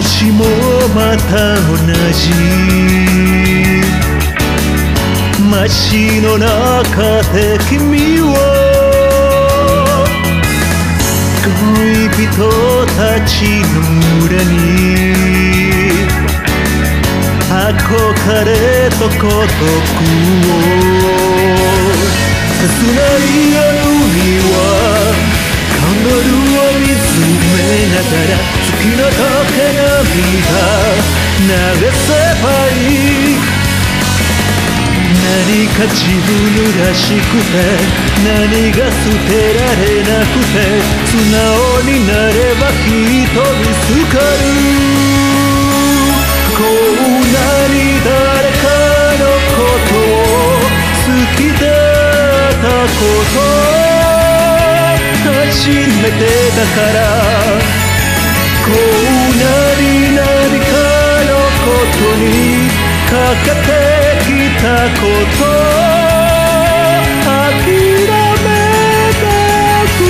年もまた同じ。街の中で君を。恋人たちの村に。憧れと孤独を。切ない夜にはカンガルーを見つめながら好きなだけ涙流せばいい何か自分らしくて何が捨てられなくて素直になればきっと見つかる。こんなに誰かのことを好きだったこと。初めてだから。にかけてきたこと諦めたく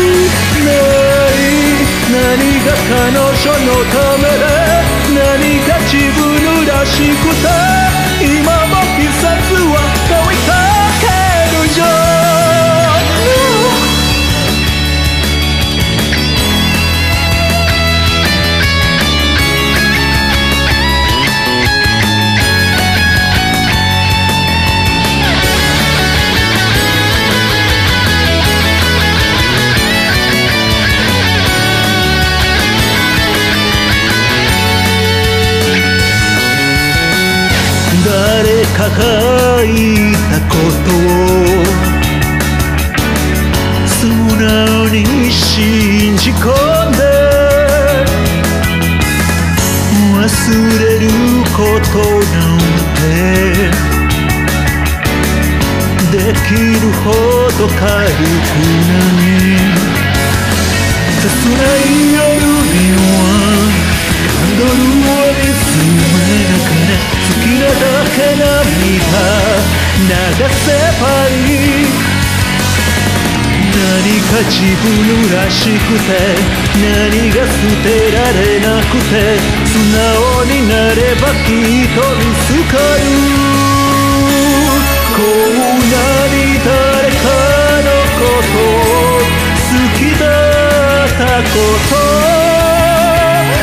ない。何が彼女のためで何か自分らしくて。誰かが言ったことを素直に信じ込んで忘れることなんてできるほど軽くない切ない夜にはカンドルを見つめながらけ涙流せばいい何か自分らしくて何が捨てられなくて素直になればきっと見つかるこんなに誰かのこと好きだったこと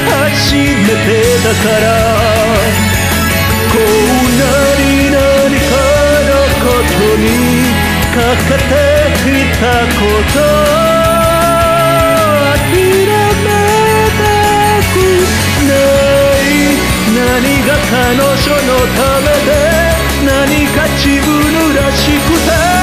初めてだからかけてきたこと諦めたくない。何が彼女のためで何か自分らしくて。